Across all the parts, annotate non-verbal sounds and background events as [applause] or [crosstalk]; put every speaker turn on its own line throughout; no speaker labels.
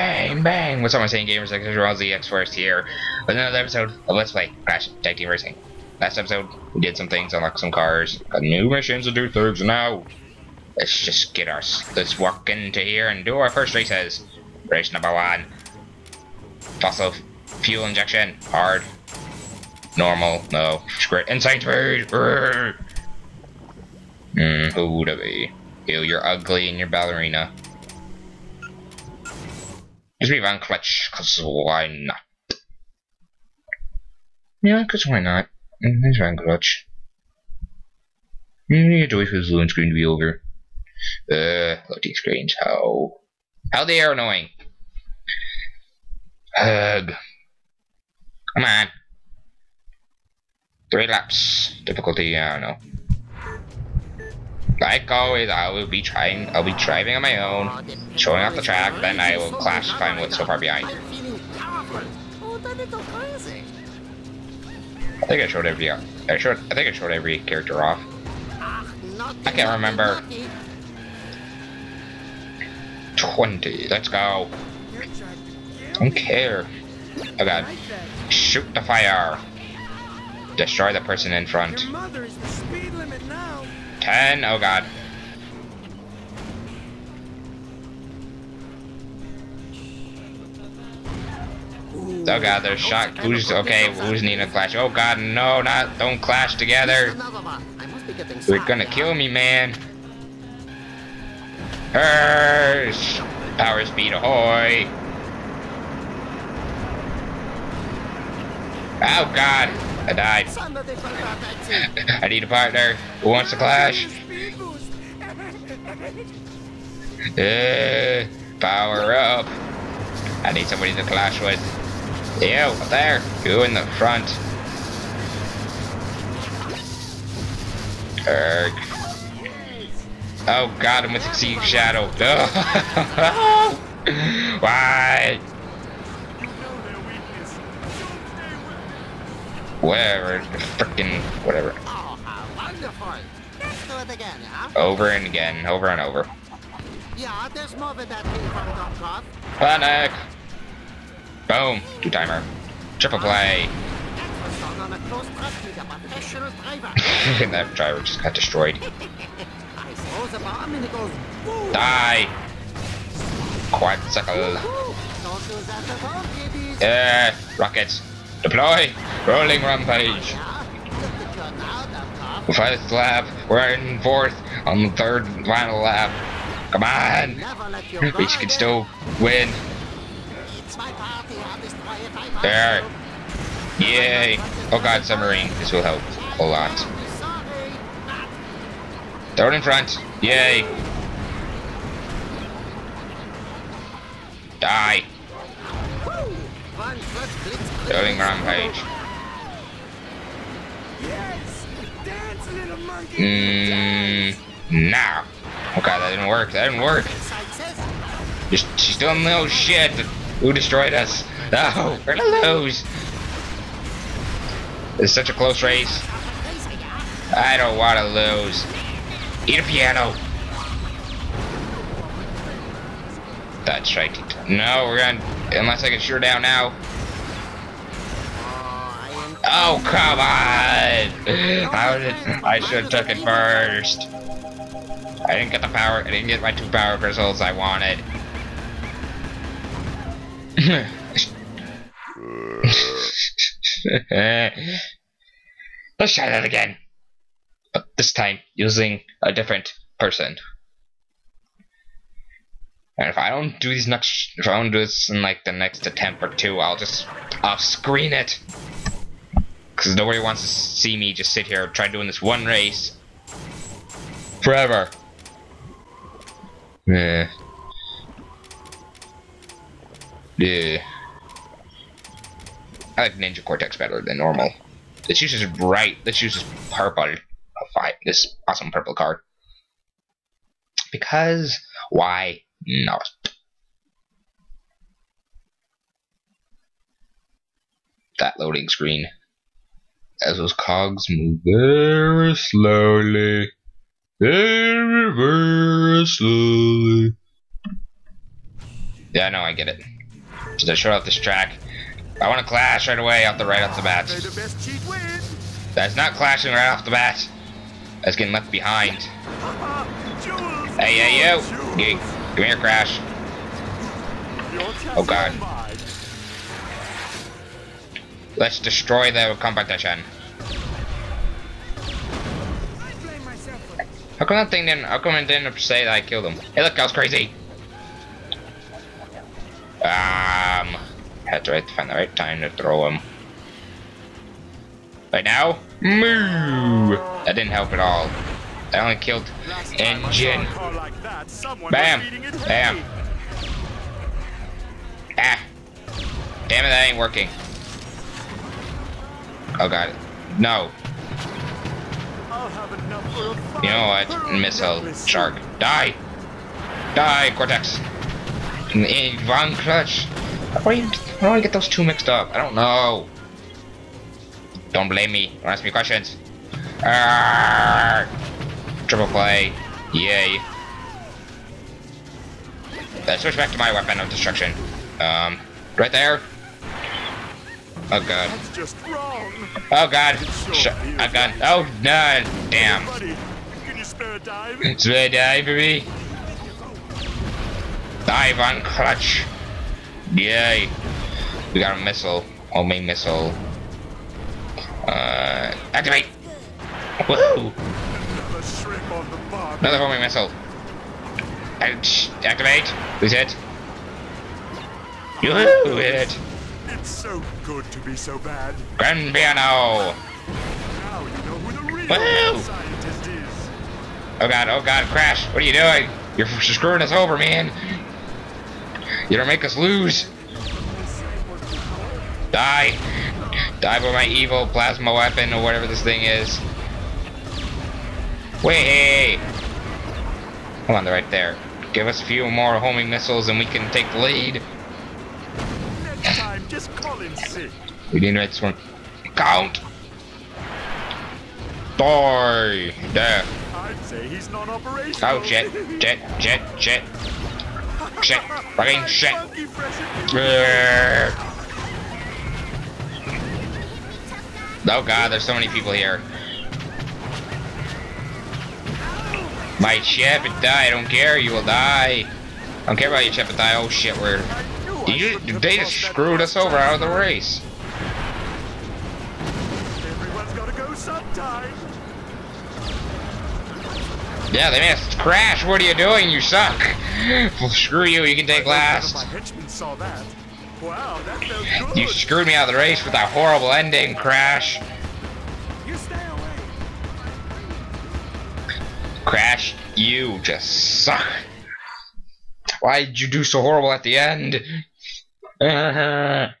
Bang, bang! What's up, my saying gamers? Like, Roll the X Force here with another episode of Let's Play Crash Tag Team Racing. Last episode, we did some things, unlocked some cars, got new missions to do things. Now, let's just get our let's walk into here and do our first races. Race number one. Fossil fuel injection, hard, normal, no, sprint, insane speed. Hmm, who would it be? Ew, you're ugly and you're ballerina. Just be Von Clutch, cause why not? Yeah, cause why not? There's Von Clutch. Mm, Enjoy for the screen to be over. Uh, loading screens, how? How they are annoying. Hug. Come on. Three laps. Difficulty, I don't know. Like always, I will be trying. I'll be driving on my own, showing off the track. Then I will clash find what's so far behind. I think I showed every. I showed. I think I showed every character off. I can't remember. Twenty. Let's go. Don't care. Oh god. Shoot the fire. Destroy the person in front. 10? Oh god. Oh god, there's shot. Who's okay? Who's needing a clash? Oh god, no, not don't clash together. You're gonna kill me, man. Hers. Power speed, ahoy! Oh god! I died. I need a partner. Who wants to clash? Uh, power up. I need somebody to clash with. You, up there. You in the front. Erg. Oh god, I'm with Exceed Shadow. [laughs] Why? Whatever. Frickin' whatever.
Oh, again, yeah?
Over and again, over and over.
Yeah, there's more with that thing from Dr.
Panic! Boom! Two timer. Triple play. [laughs]
That driver.
just got destroyed. Die!
All, kiddies.
Yeah, rockets. Deploy! Rolling rampage.
Dr.
Fifth lap. We're in fourth on the third final lap. Come on! We can still win. There. Yay! Oh god, submarine. This will help a lot. It in front. Yay! Die! Rolling rampage.
little.
Mmm. Nah. Okay, that didn't work. That didn't work. Just, she still knows shit. Who destroyed us? [laughs] No, we're gonna lose. It's such a close race. I don't want to lose. Eat a piano. That's right. No, we're gonna. Unless I can shoot her down now. Oh come on! How did I should have took it first? I didn't get the power. I didn't get my two power crystals I wanted. [laughs] Let's try that again. But this time using a different person. And if I don't do these next, if I don't do this in like the next attempt or two, I'll just, I'll screen it. Because nobody wants to see me just sit here try doing this one race forever. Yeah. Yeah. I like Nina Cortex better than normal. This uses bright. This uses purple. Oh, fine. This awesome purple card. Because why not? That loading screen. As those cogs move very slowly. Very, very slowly. Yeah, I know, I get it. Just I showed off this track. I want to clash right away off the right off the bat.
May the best cheat win.
That's not clashing right off the bat. That's getting left behind.
Jules.
Hey, hey!
Jules.
Give, give me your crash. Oh, God. Let's destroy the competition. How come that thing didn't? How come it didn't say that I killed him? Hey, look, I was crazy. Um, had to find the right time to throw him. Right now, moo. That didn't help at all. I only killed N.
Gin. like that,
Bam. Bam. Ah, damn it, that ain't working. Oh god, no. You know what? Missile shark, die, die, Cortex. Von Clutch. How do I get those two mixed up? I don't know. Don't blame me. Don't ask me questions. Arrgh. Triple play. Yay. Switch back to my weapon of destruction. Um, right there. Oh god.
That's just wrong.
Oh god. Sh a gun. Oh no. Damn.
Buddy, can you spare a dime?
It's really die for me. Dive on clutch. Yay. We got a missile. Homing missile. Uh, activate. Woohoo.
Another shrimp on the bar.
Another homing missile. Act- Activate. Who's it? Yoo-hoo, hit it.
It's so good to be so bad.
Grand piano.
Now you know who the real scientist is.
Oh god, oh god, Crash, what are you doing? You're screwing us over, man. You don't make us lose. Die. Die by my evil plasma weapon or whatever this thing is. Wait. Hold on, they're right there. Give us a few more homing missiles and we can take the lead.
Just call sick.
We need next one. Count. Die. There.
I'd say he's non-operational.
Oh shit. Shit. Shit. Shit. Shit. Fucking shit. Oh god, there's so many people here. My die, I don't care, you will die. I don't care about your die. Oh shit, we're
I knew I
you,
shouldn't have
they just screwed us over out of the race.
Everyone's gotta go sometime.
Yeah, they made us crash. What are you doing? You suck. [laughs] Well, screw you, you can take last.
Saw that. Wow, that [laughs] good.
You screwed me out of the race with that horrible ending, Crash.
You stay away.
Crash, you just suck. Why did you do so horrible at the end? [laughs]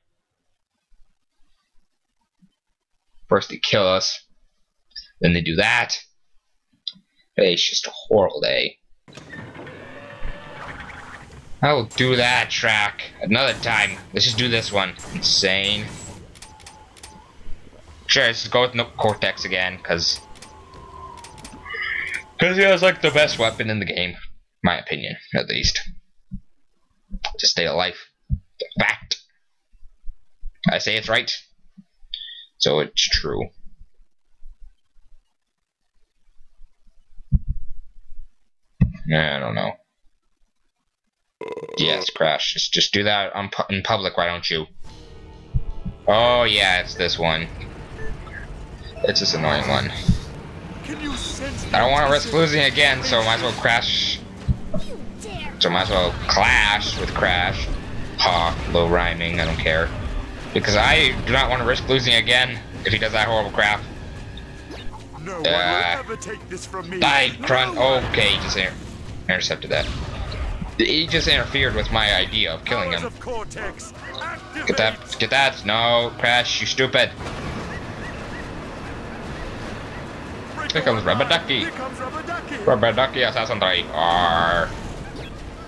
First they kill us, then they do that. It's just a horrible day. I will do that track another time. Let's just do this one. Insane. Sure, let's go with no Cortex again, cause because he has like the best weapon in the game, my opinion, at least. To stay alive. Fact. I say it's right, so it's true. Yeah, I don't know. Yes, crash. Just just do that pu in public, why don't you? Oh yeah, it's this one. It's this annoying one. I don't want to risk losing again, so might as well crash. So might as well clash with Crash. Ha, low rhyming, I don't care. Because I do not want to risk losing again if he does that horrible crap.
No one
Uh,
will ever take this from me.
Die, Grunt. Okay, he just inter intercepted that. He just interfered with my idea of killing him. Get that, get that. No, Crash, you stupid. Here comes Rubber Ducky.
Here comes Rubber Ducky.
Rubber Ducky Assassin 3. Arr.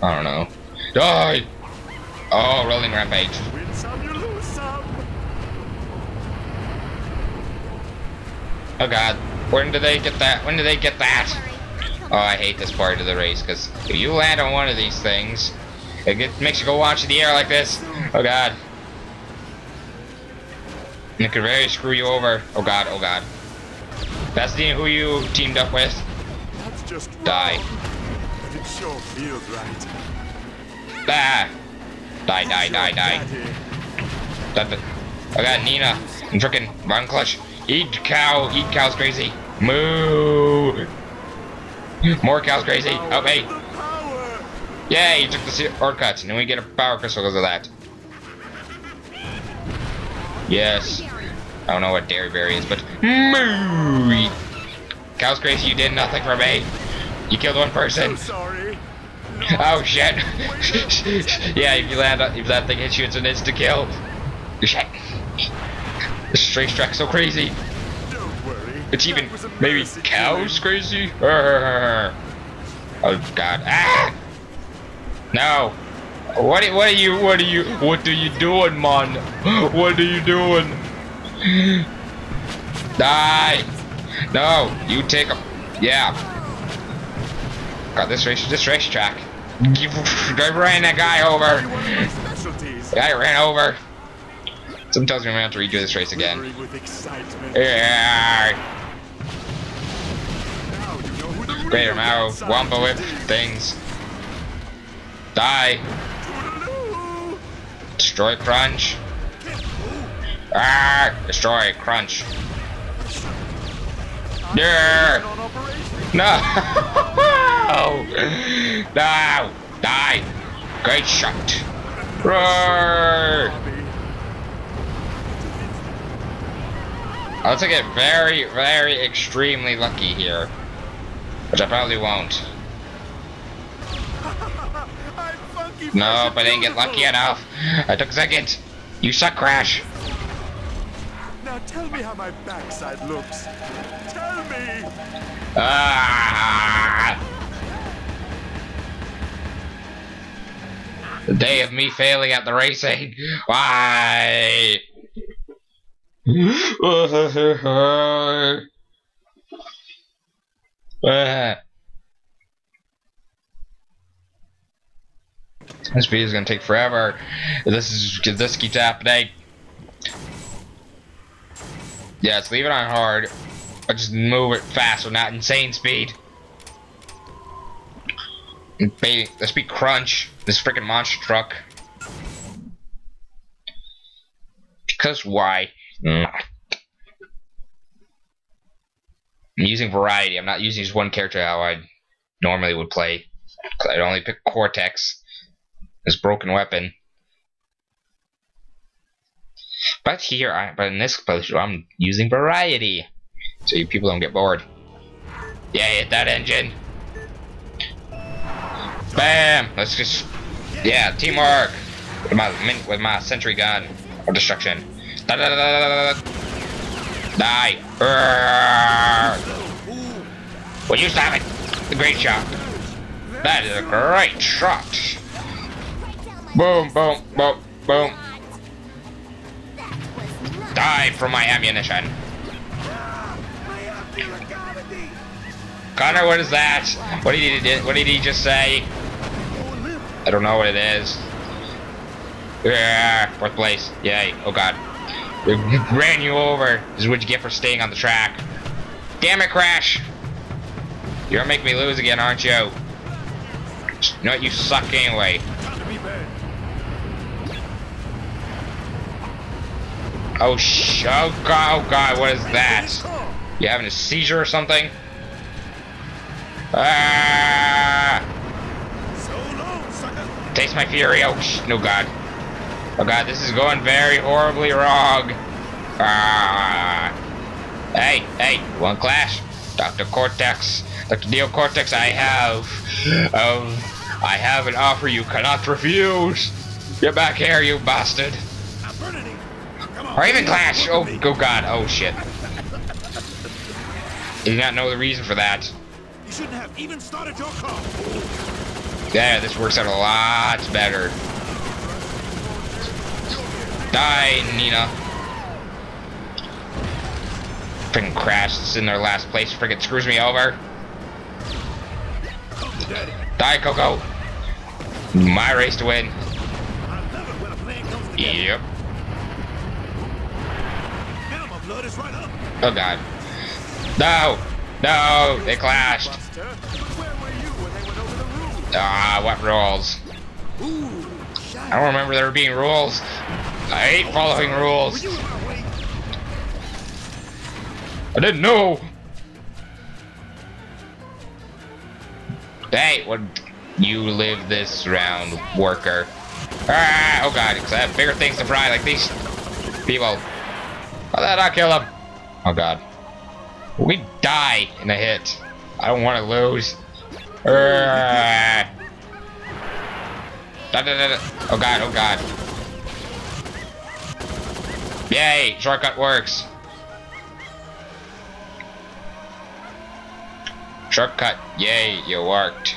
I don't know. Die! Oh, rolling rampage.
Win some, you lose some.
Oh god. When did they get that? When did they get that? Oh, I hate this part of the race, because if you land on one of these things, It get, makes you go watch the air like this. Oh god. And it could very screw you over. Oh god, oh god. That's the who you teamed up with.
That's just
Die.
wrong, But it sure feels right.
Ah! Die, die, die, die. That, I got Nina I'm frickin' Von Clutch. Eat cow, eat cows crazy. Moo! More cows crazy. Oh, hey.
The.
Yay, you took the shortcut, and then we get a power crystal because of that. Yes. I don't know what Dairy Berry is, but moo! Cows crazy, you did nothing for me. You killed one person.
So sorry. [laughs]
Oh shit! [laughs] yeah, if you land, if that thing hits you, it's an insta kill. Shit! This racetrack's so crazy. It's even maybe cows crazy. [laughs] Oh god! Ah! No! What? What are you? What are you? What are you doing, man? [gasps] What are you doing? [gasps] Die! No! You take a. Yeah. God, this race, this racetrack. I ran that guy over.
One of my specialties.
The guy ran over. Me I'm gonna have to redo this race again.
Quivering with excitement.
Yeah.
Now you know who the real
Greater Marrow,
Scientist
Wampa Whip, things. Die. Destroy Crunch. Ah! Destroy Crunch. Yeah! No! [laughs] no! Die! Great shot! Roar! I'll take it very, very extremely lucky here. Which I probably won't. No, but I didn't get lucky enough. I took second. You suck, Crash.
Now tell me how my backside looks. Tell me.
Ah! The day of me failing at the racing. Why? [laughs] This video is gonna take forever. This is this keeps happening. Yes, leave it on hard. But just move it fast, so not insane speed. Let's be crunch. This freaking monster truck. Because why? I'm using variety. I'm not using just one character how I normally would play. I'd only pick Cortex, this broken weapon. But here, I, but in this playthrough, I'm using variety, so you people don't get bored. Yeah, hit that engine. Bam! Let's just, yeah, teamwork with my with my sentry gun of destruction. Da da da. Die! Urgh. Will you stop it? A great shot. That is a great shot. Boom! Boom! Boom! Boom! Die from my ammunition. Connor, what is that? What did he what did he just say? I don't know what it is. Yeah, fourth place. Yay. Oh god. It ran you over. This is what you get for staying on the track. Damn it, Crash! You're gonna make me lose again, aren't you? You know? You suck anyway. Oh sh! Oh god! Oh god! What is that? You having a seizure or something? Ah!
So long.
Taste my fury! Oh! No god! Oh god! This is going very horribly wrong. Ah! Hey! Hey! One clash! Dr. Cortex! Dr. Neo Cortex! I have, um, I have an offer you cannot refuse. Get back here, you bastard! Even Clash! Oh, oh god, oh shit. Did not know the reason for that.
You shouldn't have even started your car.
Yeah, this works out a lot better. Die, Nina. Freaking Crash in their last place. Freaking screws me over. Die, Coco. My race to win.
I love it when a plan comes together.
Yep.
Now my blood is right up.
Oh god. No! No! They clashed. Ah, what rules? I don't remember there being rules. I hate following rules. I didn't know. Hey, would You live this round, worker. Ah, oh god, because I have bigger things to fry like these people. How did I kill them? Oh god. We die in a hit. I don't want to lose. Da, da, da. Oh god, oh god. Yay, shortcut works. Shortcut, yay, you worked.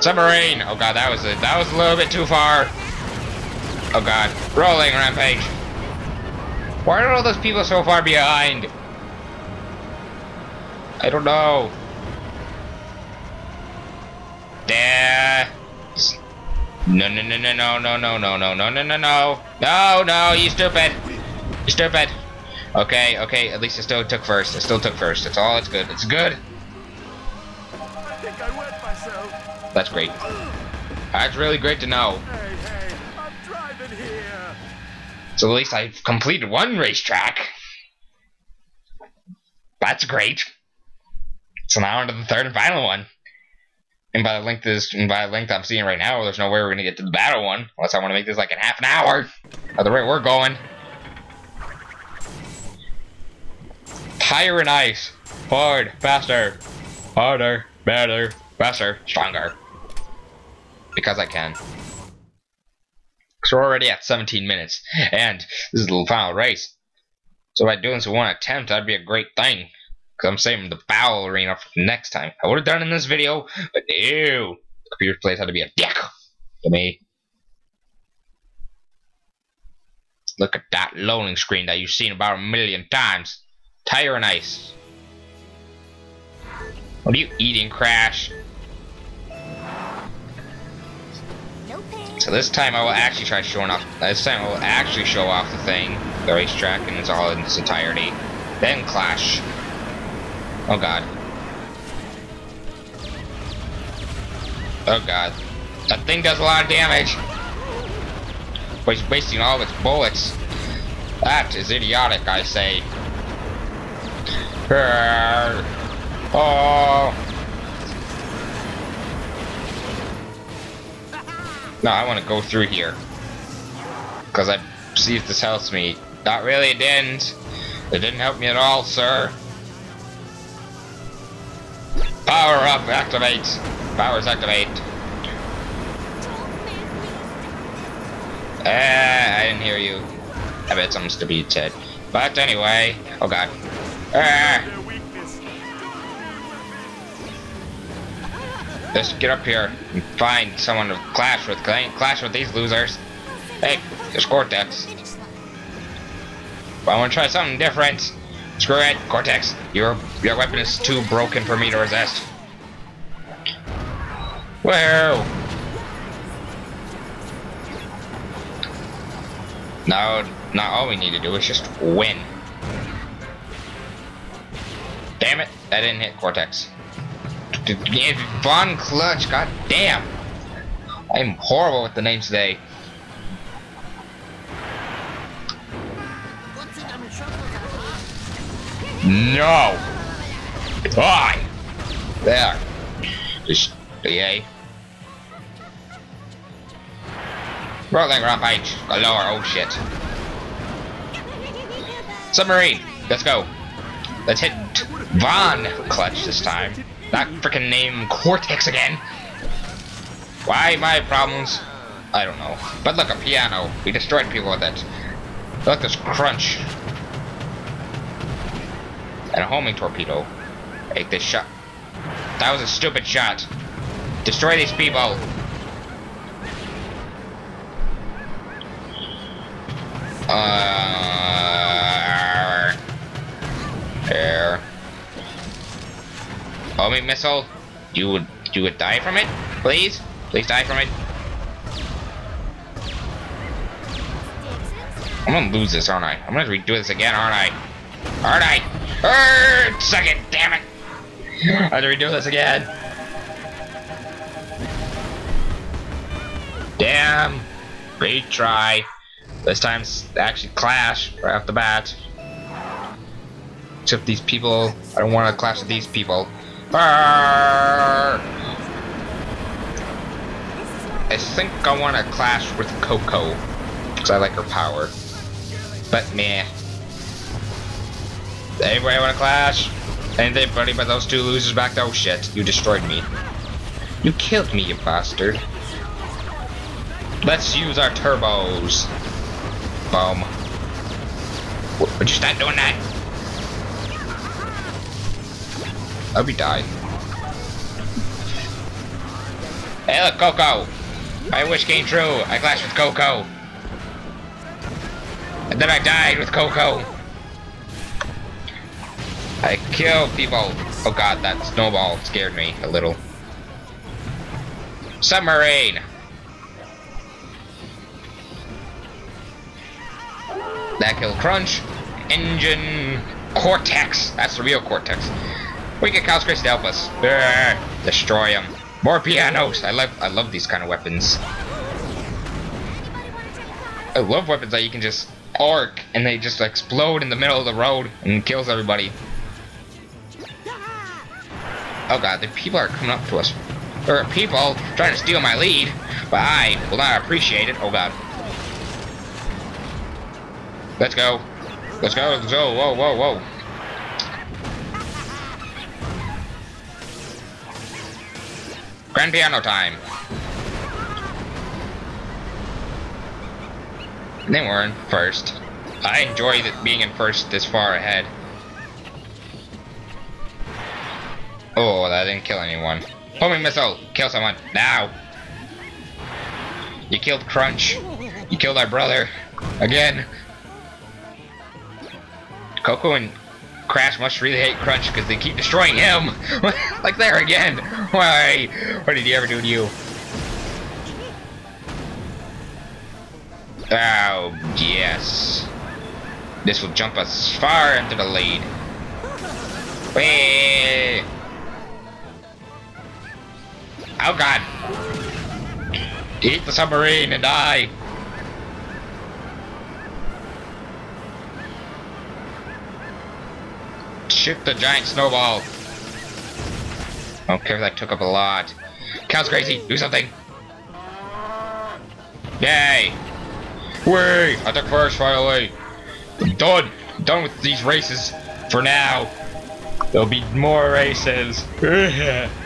Submarine! Oh god, that was a, that was a little bit too far. Oh god, rolling rampage. Why are all those people so far behind? I don't know. There. No, no, no, no, no, no, no, no, no, no, no, no, no. No, no, you stupid. You stupid. Okay, okay, at least I still took first. I still took first. It's all, it's good. It's good.
I think I wet myself.
That's great. That's really great to know.
Hey, hey, I'm driving here.
So at least I've completed one racetrack. That's great. So now on to the third and final one. And by the length this and by the length I'm seeing right now, there's no way we're gonna get to the battle one. Unless I want to make this like in half an hour. At the rate we're going. Higher and ice. Hard, faster. Harder, better, faster, stronger. Because I can. So we're already at 17 minutes, and this is the final race. So by doing this in one attempt, that'd be a great thing. I'm saving the battle arena for next time. I would have done in this video, but no. The computer plays had to be a dick to me. Look at that loading screen that you've seen about a million times. Tire and ice. What are you eating, Crash? So this time I will actually try showing off. This time I will actually show off the thing, the racetrack, and it's all in its entirety. Then clash. Oh god. Oh god. That thing does a lot of damage. But it's wasting all of its bullets. That is idiotic, I say. Oh. No, I want to go through here. Because I see if this helps me. Not really, it didn't. It didn't help me at all, sir. Power up, activate. Powers activate. Ah, I didn't hear you. I bet something stupid said. But anyway, oh god. Ah, let's get up here and find someone to clash with. Cla- Clash with these losers. Hey, there's Cortex. But I want to try something different. Screw it, Cortex. Your your weapon is too broken for me to resist. Whoa! Now, now all we need to do is just win. Damn it, that didn't hit Cortex. Von Clutch, god damn. I'm horrible with the names today. No! Die! There. Just, yay. Rolling rampage. Galore, oh shit. Submarine, let's go. Let's hit Von Clutch this time. That freaking name Cortex again. Why my problems? I don't know. But look, a piano. We destroyed people with it. Look, this crunch. And a homing torpedo. Take this shot. That was a stupid shot. Destroy these people. Uh, air. Homing missile. You would you would die from it, please? Please die from it. I'm gonna lose this, aren't I? I'm gonna redo this again, aren't I? Aren't I? Err, suck it, damn it! I have to redo this again. Damn. Retry. This time's actually clash right off the bat. Except these people, I don't want to clash with these people. Arr! I think I want to clash with Coco. Because I like her power. But meh. Anybody want to clash? Anybody but those two losers back? Oh shit, you destroyed me. You killed me, you bastard. Let's use our turbos. Boom. Would you stop doing that? I'll be dying. Hey look, Coco! My wish came true. I clashed with Coco. And then I died with Coco. I killed people. Oh god, that snowball scared me a little. Submarine! That killed Crunch. Engine Cortex. That's the real Cortex. We get Chaos Grace to help us. Destroy him. More pianos. I love I love these kind of weapons. I love weapons that you can just arc and they just explode in the middle of the road and kills everybody. Oh god, the people are coming up to us. There are people trying to steal my lead, but I will not appreciate it. Oh god. Let's go. Let's go, let's go. Whoa, whoa, whoa. Grand piano time. And then we're in first. I enjoy being in first this far ahead. Oh, that didn't kill anyone. Homing missile! Kill someone! Now! You killed Crunch. You killed our brother. Again. Coco and Crash must really hate Crunch because they keep destroying him. [laughs] like there again. Why? What did he ever do to you? Oh, yes. This will jump us far into the lead. Whee! Oh god! Eat the submarine and die! Shoot the giant snowball! I don't care if that took up a lot. Cows crazy, do something! Yay! Wait! I took first finally! I'm done! I'm done with these races for now! There'll be more races! [laughs]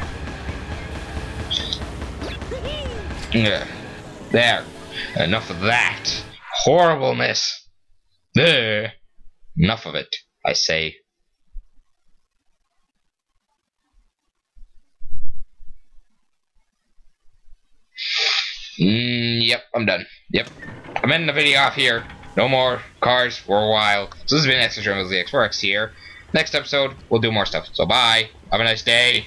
There. Enough of that. Horribleness. There. Enough of it, I say. Mm, yep, I'm done. Yep. I'm ending the video off here. No more cars for a while. So this has been Extra Drums the X4X here. Next episode, we'll do more stuff. So bye. Have a nice day.